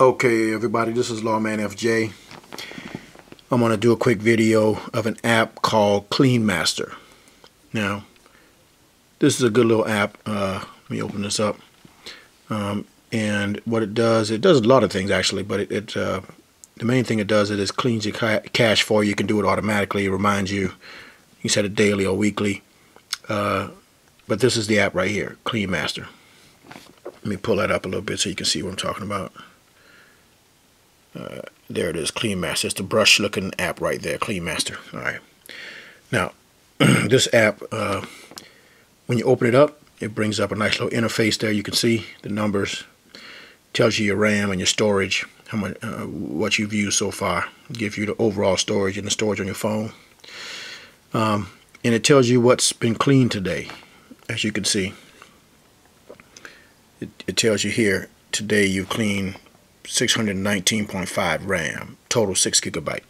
Okay everybody, this is Lawman FJ. I'm going to do a quick video of an app called Clean Master. Now, this is a good little app. Uh, let me open this up. Um, and what it does, it does a lot of things actually, but it, it uh, the main thing it does it is cleans your ca cache for you. You can do it automatically. It reminds you. You set it daily or weekly. Uh, but this is the app right here, Clean Master. Let me pull that up a little bit so you can see what I'm talking about. Uh, there it is, Clean Master. It's the brush looking app right there, Clean Master. All right. Now, this app, uh, when you open it up, it brings up a nice little interface there. You can see the numbers, tells you your RAM and your storage, how much, uh, what you've used so far. gives you the overall storage and the storage on your phone. Um, and it tells you what's been cleaned today, as you can see it, it tells you here today you clean 619.5 RAM total 6 gigabyte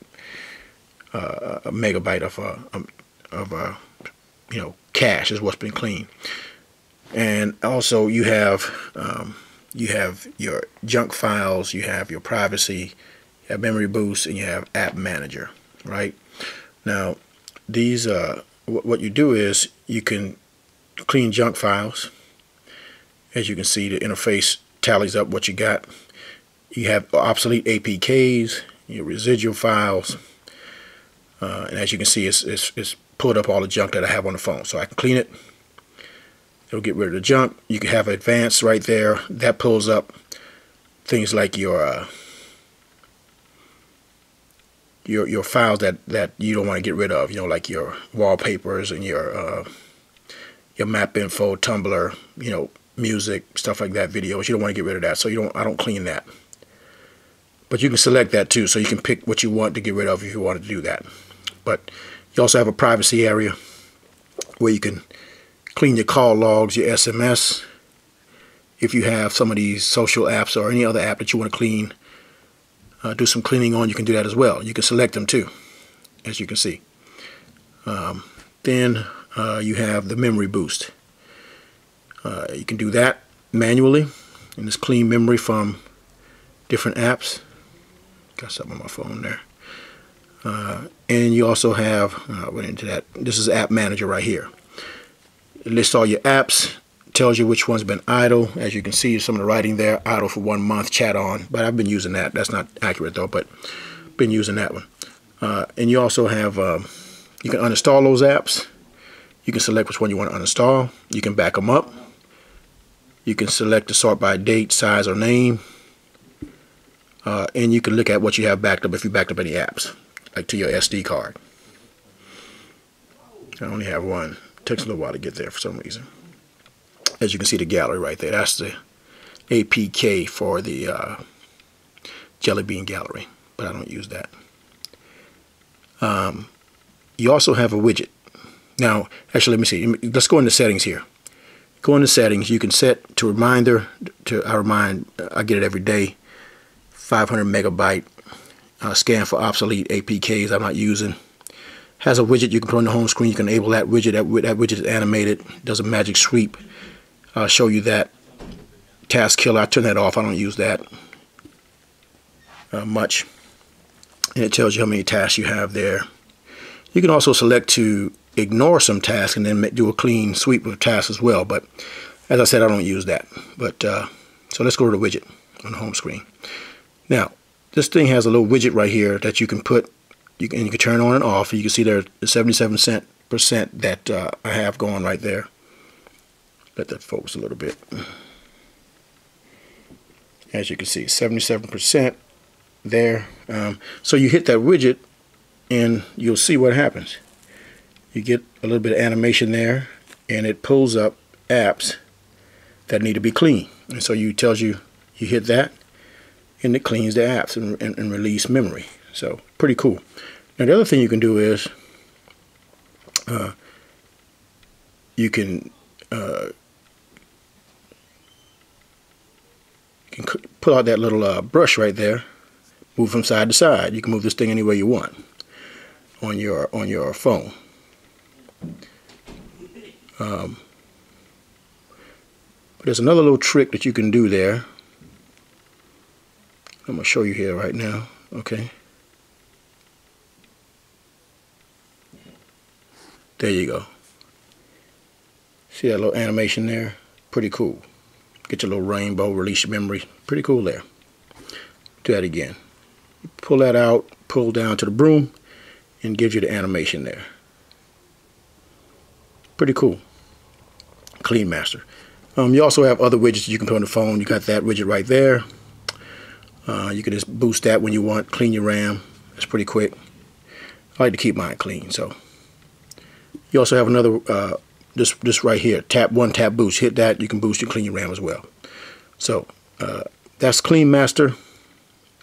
uh, a megabyte of uh, um, of uh, you know cache is what's been cleaned. And also you have um, you have your junk files you have your privacy you have memory boost and you have app manager right? Now these uh what you do is you can clean junk files. As you can see, the interface tallies up what you got. You have obsolete APKs, your residual files, uh, and as you can see, it's, it's, it's pulled up all the junk that I have on the phone. So I can clean it. It'll get rid of the junk. You can have advanced right there. That pulls up things like your uh, your your files that that you don't want to get rid of. You know, like your wallpapers and your uh, your map info, Tumblr. You know, music, stuff like that, videos. You don't want to get rid of that, so you don't. I don't clean that. But you can select that too, so you can pick what you want to get rid of if you want to do that. But you also have a privacy area where you can clean your call logs, your SMS. If you have some of these social apps or any other app that you want to clean, uh, do some cleaning on, you can do that as well. You can select them too, as you can see. Um, then uh, you have the memory boost. Uh, you can do that manually and just clean memory from different apps. Got something on my phone there. Uh, and you also have, uh, went into that, this is App Manager right here. It lists all your apps, tells you which one's been idle. As you can see, some of the writing there, idle for one month, ChatON. But I've been using that. That's not accurate though, but been using that one. Uh, and you also have, um, you can uninstall those apps. You can select which one you want to uninstall. You can back them up. You can select the sort by date, size, or name. Uh, and you can look at what you have backed up if you backed up any apps, like to your SD card. I only have one. It takes a little while to get there for some reason. As you can see the gallery right there, that's the APK for the uh, Jelly Bean Gallery, but I don't use that. Um, you also have a widget. Now, actually, let me see. Let's go into settings here go into settings you can set to reminder to I remind I get it every day 500 megabyte uh, scan for obsolete APKs I'm not using. Has a widget you can put on the home screen. You can enable that widget. That, that widget is animated. Does a magic sweep. I'll show you that task killer. I turn that off. I don't use that uh, much. And it tells you how many tasks you have there. You can also select to ignore some tasks and then do a clean sweep of tasks as well. But as I said, I don't use that. But uh, so let's go to the widget on the home screen. Now, this thing has a little widget right here that you can put, you can, you can turn on and off. You can see there 77 cent percent that uh, I have going right there. Let that focus a little bit. As you can see, 77% there. Um, so you hit that widget and you'll see what happens you get a little bit of animation there and it pulls up apps that need to be clean and so you tells you you hit that and it cleans the apps and, and, and release memory. So pretty cool. Now the other thing you can do is uh, you can uh, you can pull out that little uh, brush right there move from side to side. You can move this thing any way you want on your on your phone. Um, but there's another little trick that you can do there. I'm gonna show you here right now. Okay. There you go. See that little animation there? Pretty cool. Get your little rainbow, release your memory. Pretty cool there. Do that again. Pull that out, pull down to the broom, and gives you the animation there. Pretty cool. Clean Master. Um, you also have other widgets you can put on the phone. You got that widget right there. Uh, you can just boost that when you want. Clean your RAM. It's pretty quick. I like to keep mine clean. So you also have another uh, this this right here. Tap one tap boost. Hit that. You can boost and clean your RAM as well. So uh, that's Clean Master.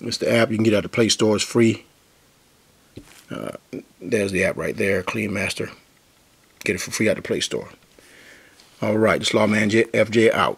It's the app you can get out of the Play Store. It's free. Uh, there's the app right there, Clean Master. Get it for free out the Play Store. All right, this Lawman FJ out.